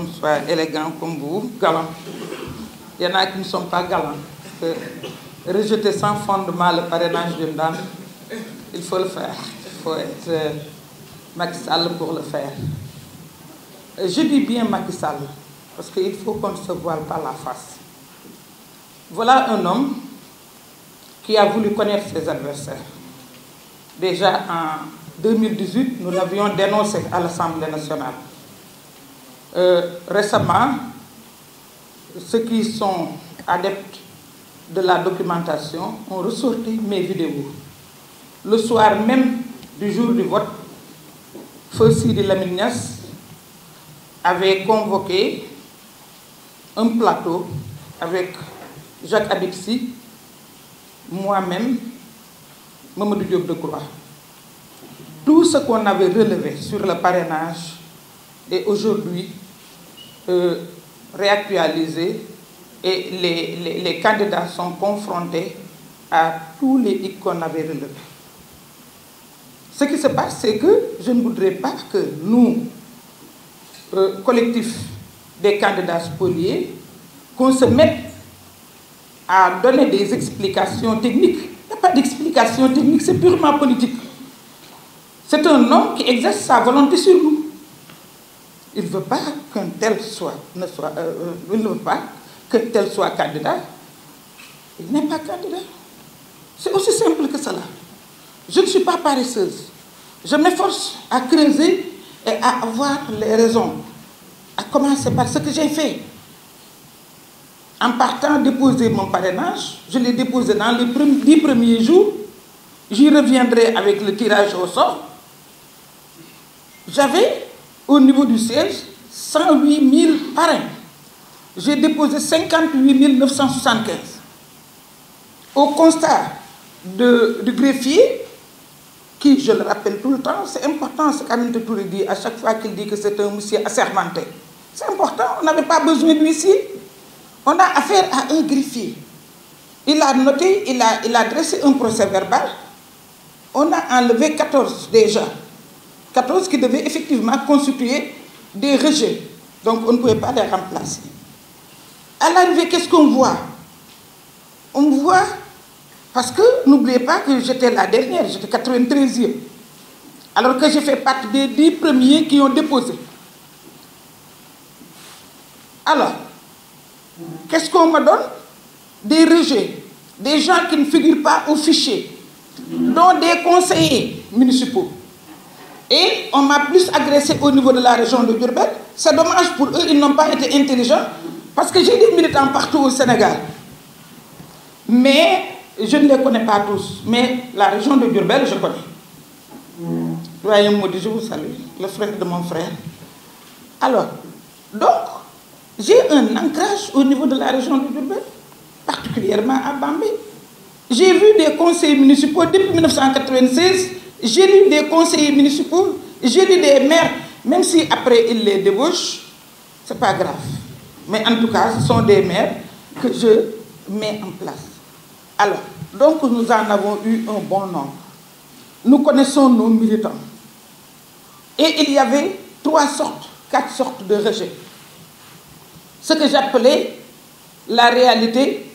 hommes soient élégants comme vous, galants. Il y en a qui ne sont pas galants. Que rejeter sans fondement le parrainage d'une dame, il faut le faire. Il faut être euh, pour le faire. Je dis bien Macky parce qu'il faut qu'on ne se voile pas la face. Voilà un homme qui a voulu connaître ses adversaires. Déjà en 2018, nous l'avions dénoncé à l'Assemblée nationale. Euh, récemment, ceux qui sont adeptes de la documentation ont ressorti mes vidéos. Le soir même du jour du vote, Feu Sidi Lamine Niasse avait convoqué un plateau avec Jacques Abixi, moi-même, Mamadou Diop de Croix. Tout ce qu'on avait relevé sur le parrainage est aujourd'hui euh, réactualisé et les, candidats sont confrontés à tous les hic qu'on avait relevés. Ce qui se passe, c'est que je ne voudrais pas que nous, euh, collectif des candidats spoliés, qu'on se mette à donner des explications techniques. Il n'y a pas d'explication technique, c'est purement politique. C'est un homme qui exerce sa volonté sur nous. Il ne veut pas qu'un tel soit, euh, euh, il ne veut pas que tel soit candidat. Il n'est pas candidat. C'est aussi simple que cela. Je ne suis pas paresseuse. Je m'efforce à creuser et à avoir les raisons. À commencer par ce que j'ai fait. En partant déposer mon parrainage, je l'ai déposé dans les dix premiers jours. J'y reviendrai avec le tirage au sort. J'avais, au niveau du siège, 108 000 parrains. J'ai déposé 58 975. Au constat de- du greffier, qui, je le rappelle tout le temps, c'est important ce qu'Amine Touré dit à chaque fois qu'il dit que c'est un monsieur assermenté. C'est important, on n'avait pas besoin de lui ici. On a affaire à un greffier. Il a noté, il a, il a dressé un procès verbal. On a enlevé 14 déjà. 14 qui devaient effectivement constituer des rejets. Donc on ne pouvait pas les remplacer. À l'arrivée, qu'est-ce qu'on voit? On voit, parce que n'oubliez pas que j'étais la dernière, j'étais 93e. Alors que j'ai fait partie des 10 premiers qui ont déposé. Alors, qu'est-ce qu'on me donne? Des rejets, des gens qui ne figurent pas au fichier, dont des conseillers municipaux. Et on m'a plus agressé au niveau de la région de Durbel. C'est dommage pour eux, ils n'ont pas été intelligents, parce que j'ai des militants partout au Sénégal. Mais je ne les connais pas tous. Mais la région de Durbel, je connais. Doyen Maudit, je vous salue, le frère de mon frère. Alors, donc, j'ai un ancrage au niveau de la région de Durbel, particulièrement à Bambé. J'ai vu des conseillers municipaux depuis 1996, j'ai lu des conseillers municipaux, j'ai lu des maires, même si après ils les débauchent, c'est pas grave. Mais en tout cas, ce sont des maires que je mets en place. Alors, donc nous en avons eu un bon nombre. Nous connaissons nos militants. Et il y avait trois sortes, quatre sortes de rejets. Ce que j'appelais la réalité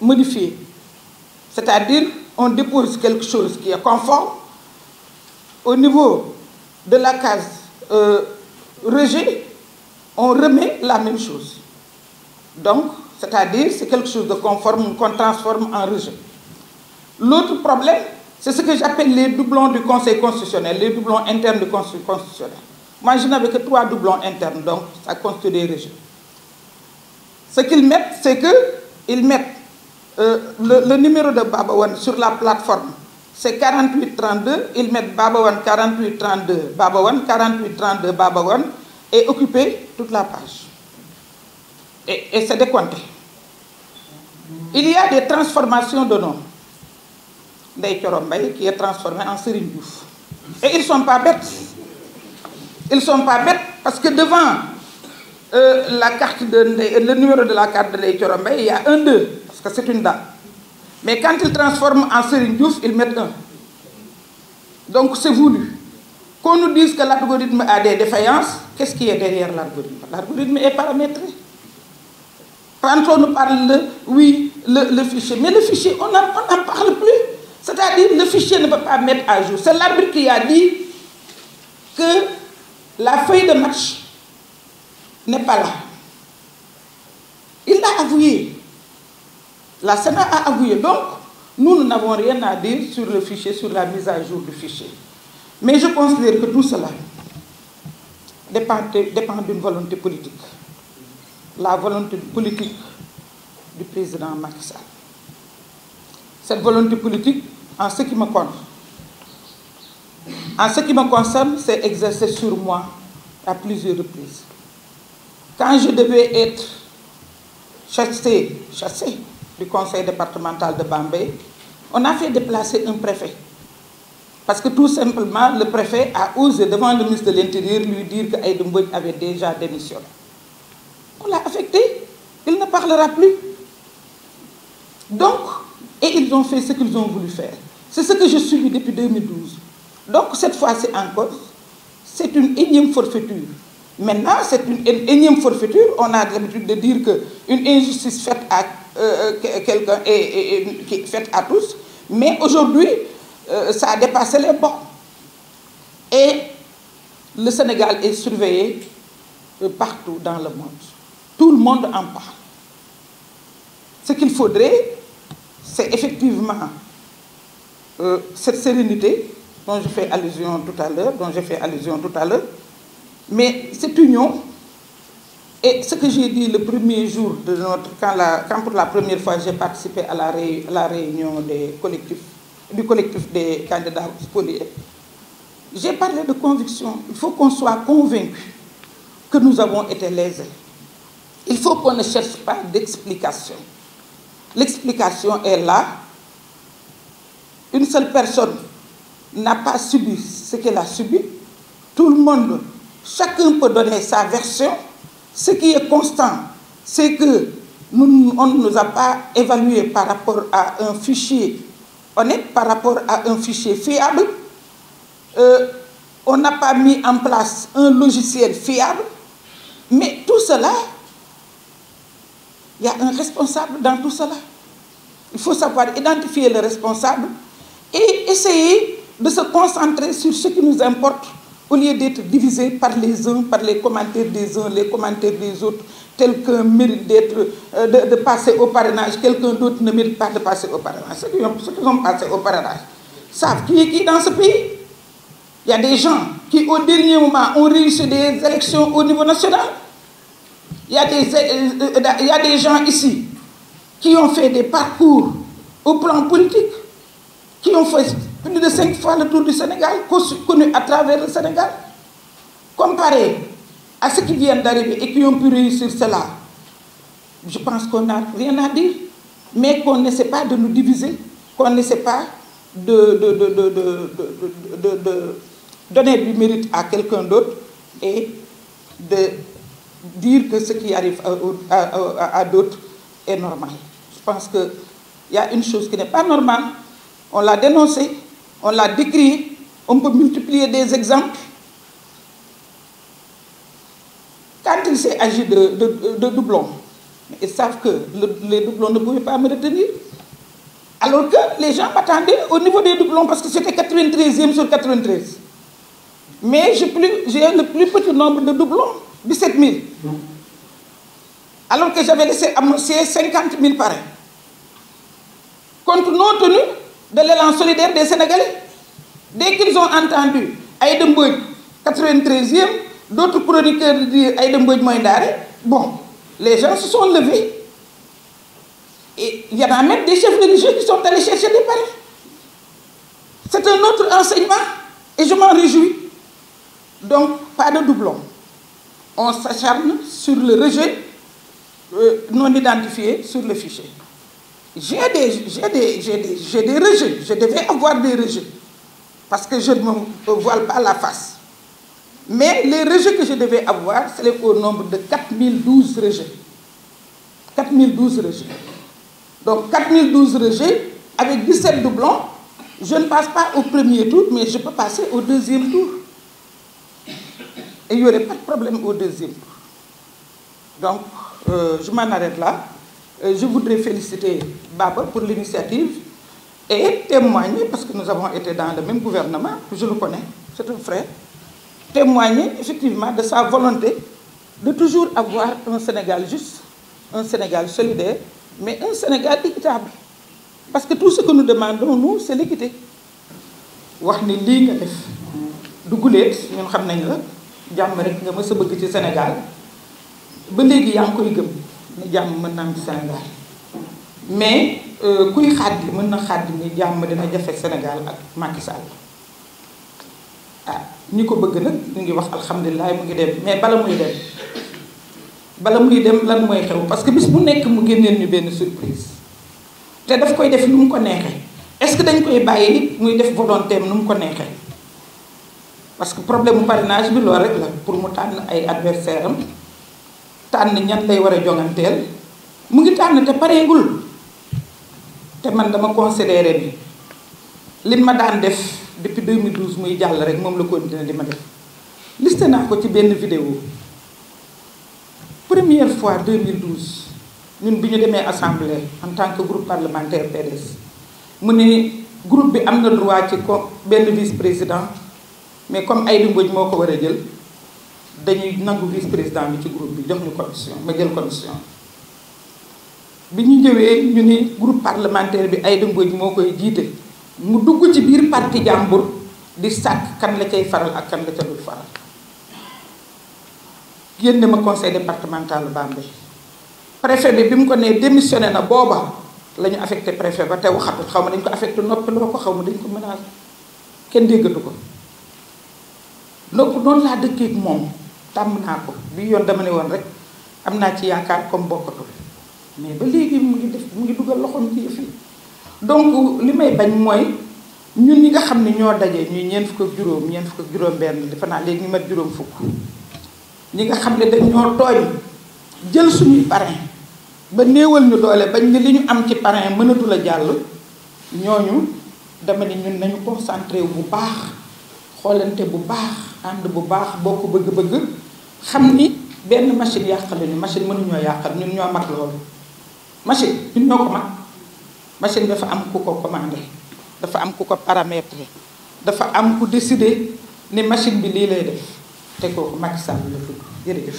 modifiée. C'est-à-dire, on dépose quelque chose qui est conforme. Au niveau de la case euh, rejet, on remet la même chose. Donc, c'est-à-dire, c'est quelque chose de conforme qu'on transforme en rejet. L'autre problème, c'est ce que j'appelle les doublons du Conseil constitutionnel, les doublons internes du Conseil constitutionnel. Moi, je n'avais que trois doublons internes, donc ça constitue des rejets. Ce qu'ils mettent, c'est qu'ils mettent euh, le, le numéro de Babawan sur la plateforme. C'est 4832, ils mettent Babawan 4832, Babawan 4832, Babawan, et occuper toute la page. Et, c'est décompté. Il y a des transformations de noms. Chorombaye qui est transformé en Serigne Diouf. Et ils ne sont pas bêtes. Ils ne sont pas bêtes parce que devant euh, la carte le numéro de la carte de Chorombaye, il y a un 2, parce que c'est une dame. Mais quand ils transforment en Serigne Diouf, ils mettent un. Donc c'est voulu. qu'on nous dise que l'algorithme a des défaillances, qu'est-ce qui est derrière l'algorithme? L'algorithme est paramétré. Quand on nous parle oui, le, fichier, mais le fichier, on n'en parle plus. C'est-à-dire, le fichier ne peut pas mettre à jour. C'est l'arbitre qui a dit que la feuille de match n'est pas là. Il l'a avoué. La Sénat a avoué. Donc, nous, nous n'avons rien à dire sur le fichier, sur la mise à jour du fichier. Mais je considère que tout cela dépend, d'une volonté politique. La volonté politique du président Macky Sall. Cette volonté politique, en ce qui me concerne, en ce qui me concerne, c'est exercée sur moi à plusieurs reprises. Quand je devais être chassé, chassé du conseil départemental de Bambay, on a fait déplacer un préfet. Parce que tout simplement, le préfet a osé devant le ministre de l'Intérieur lui dire que avait déjà démissionné. On l'a affecté, il ne parlera plus. Donc, et ils ont fait ce qu'ils ont voulu faire. C'est ce que je suis depuis 2012. Donc, cette fois, c'est encore, c'est une énième forfaiture. Maintenant, c'est une énième forfaiture. On a l'habitude de dire qu'une injustice faite à euh, euh, quelqu'un est, faite à tous. Mais aujourd'hui, euh, ça a dépassé les bords. Et le Sénégal est surveillé partout dans le monde. Tout le monde en parle. Ce qu'il faudrait, c'est effectivement cette sérénité dont je fais allusion tout à l'heure, dont j'ai fait allusion tout à l'heure, mais cette union, et ce que j'ai dit le premier jour de notre, quand, pour la première fois j'ai participé à la, réunion du collectif des candidats spoliés, j'ai parlé de conviction. Il faut qu'on soit convaincu que nous avons été lésés. Il faut qu'on ne cherche pas d'explication. L'explication est là. Une seule personne n'a pas subi ce qu'elle a subi. Tout le monde Chacun peut donner sa version. Ce qui est constant, c'est que nous, on ne nous a pas évalué par rapport à un fichier honnête, par rapport à un fichier fiable. Euh, on n'a pas mis en place un logiciel fiable. Mais tout cela, il y a un responsable dans tout cela. Il faut savoir identifier le responsable et essayer de se concentrer sur ce qui nous importe au lieu d'être divisé par les uns, par les commentaires des uns, les commentaires des autres, tel qu'un mérite euh, de, passer au parrainage, quelqu'un d'autre ne mérite pas de passer au parrainage. Ceux qui, ont, ceux qui ont passé au parrainage savent qui est qui dans ce pays. Il y a des gens qui, au dernier moment, ont réussi des élections au niveau national. Il y a des, euh, euh, il y a des gens ici qui ont fait des parcours au plan politique, qui ont fait plus de cinq fois le tour du Sénégal, connu à travers le Sénégal. Comparé à ceux qui viennent d'arriver et qui ont pu réussir cela, je pense qu'on n'a rien à dire, mais qu'on n'essaie pas de nous diviser, qu'on n'essaie pas de, donner du mérite à quelqu'un d'autre et de dire que ce qui arrive à, à d'autres est normal. Je pense qu'il y a une chose qui n'est pas normale, on l'a dénoncé, on l'a décrit, on peut multiplier des exemples. Quand il s'est agi de, doublons, ils savent que les doublons ne pouvaient pas me retenir. Alors que les gens m'attendaient au niveau des doublons parce que c'était 93e sur 93. Mais j'ai le plus petit nombre de doublons, 17 000. Alors que j'avais laissé annoncer 50 000 parrains. Compte non tenu de l'élan solidaire des Sénégalais. Dès qu'ils ont entendu Aïda 93e, d'autres chroniqueurs dire Aïda Mbodj bon, les gens se sont levés. Et il y en a même des chefs religieux qui sont allés chercher des parents. C'est un autre enseignement et je m'en réjouis. Donc, pas de doublon. On s'acharne sur le rejet euh, non identifié sur le fichier. J'ai des, des, des, des rejets, je devais avoir des rejets, parce que je ne me voile pas la face. Mais les rejets que je devais avoir, c'est au nombre de 4012 rejets. 4012 rejets. Donc 4012 rejets, avec 17 doublons, je ne passe pas au premier tour, mais je peux passer au deuxième tour. et il n'y aurait pas de problème au deuxième tour. Donc, euh, je m'en arrête là. Euh, je voudrais féliciter Baba pour l'initiative et témoigner, parce que nous avons été dans le même gouvernement, je le connais, c'est un frère, témoigner effectivement de sa volonté de toujours avoir un Sénégal juste, un Sénégal solidaire, mais un Sénégal équitable. Parce que tout ce que nous demandons, nous, c'est l'équité. Sénégal ni jàmm mën na am Sénégal mais kuy xàddi mën na xàddi ni jàmm dina jafe Sénégal ak Macky Sall. Ah ñi ko bëgg nag ñu ngi wax alhamdulilah mu ngi dem. Mais bala muy dem bala muy dem lan mooy xew? Parce que bis bu nekk mu génneel ñu benn surprise. Te daf koy def nu mu ko neexee. Est-ce que dañ koy bàyyi muy def volonté am mu ko neexee? Parce que problème mu parrainage bi loolu rek la pour mu tànn ay adversaire am tànn ñan lay war a jonganteel mu ngi tànn te pareegul. Te man dama considéré ni li ma daan def depuis 2012 muy jàll rek moom la continuer di ma def. Liste naa ko ci benn vidéo. Première fois 2012 ñun bi ñu demee assemblée en tant que groupe parlementaire PDS mu ne groupe bi am na droit ci benn vice président mais comme Aïda Mbodj moo ko war a jël dañuy nangu vice président bi ci groupe bi jox ñu commission ma jël commission. Bi ñu ñëwee ñu ni groupe parlementaire bi Aïda Mbodj moo koy jiite mu dugg ci biir parti jàmbur di sàkk kan la cay faral ak kan la ca dul faral. Génne ma conseil départemental Bambey. Préfet bi bi mu ko nee démissionné na booba la ñu affecté préfet ba te waxatul xaw ma dañ ko affecté noppi loo ko xaw ma dañ ko menacé. Kenn déggatu ko. Donc noonu laa dëkkeek moom. Tàmm naa ko. Bi yoon dama ne woon rek am naa ci yaakaar comme bokkatul mais ba léegi mu ngi def mu ngi dugal loxoom ci yi. Donc li may bañ mooy ñun ñi nga xam ne ñoo daje ñuy ñeent fukk ak juróom ñeent fukk ak juróom benn defe naa léegi ñu mat juróom fukk. Ñi nga xam ne dañ ñoo tooñ jël suñuy parrain ba néewal ñu doole bañ ne li ñu am ci parrain mënatul a jàll ñooñu dama ne ñun nañu concentré wu baax xoolante bu baax ànd bu baax bokk bëgg-bëgg xam ni benn machine yàqale ñu machine mënuñoo yàqal ñun ñoo mag loolu. Machine ñun ñoo ko mag. Machine dafa am ku ko commandé dafa am ku ko paramétré dafa am ku décidé ni machine bi lii lay def. Te kooku Macky Sall la tudd. Jërëjëf.